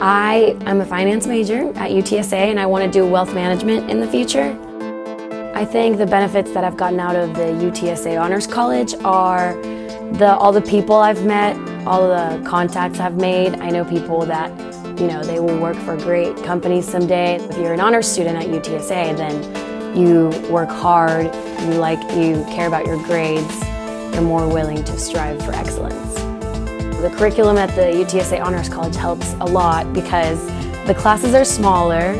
I am a finance major at UTSA and I want to do wealth management in the future. I think the benefits that I've gotten out of the UTSA Honors College are the, all the people I've met, all the contacts I've made. I know people that, you know, they will work for great companies someday. If you're an honors student at UTSA, then you work hard, you like, you care about your grades, you're more willing to strive for excellence. The curriculum at the UTSA Honors College helps a lot because the classes are smaller,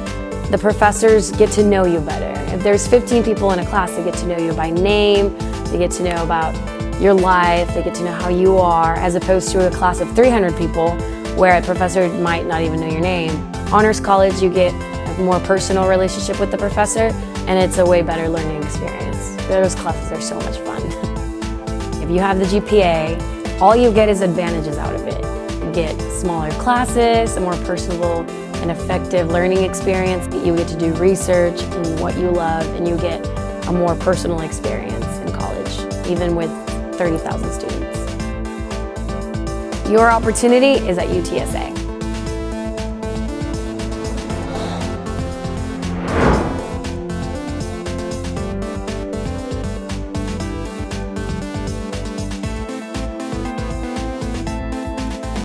the professors get to know you better. If there's 15 people in a class, they get to know you by name, they get to know about your life, they get to know how you are, as opposed to a class of 300 people where a professor might not even know your name. Honors College, you get more personal relationship with the professor, and it's a way better learning experience. Those classes are so much fun. if you have the GPA, all you get is advantages out of it. You get smaller classes, a more personable and effective learning experience. You get to do research in what you love and you get a more personal experience in college, even with 30,000 students. Your opportunity is at UTSA.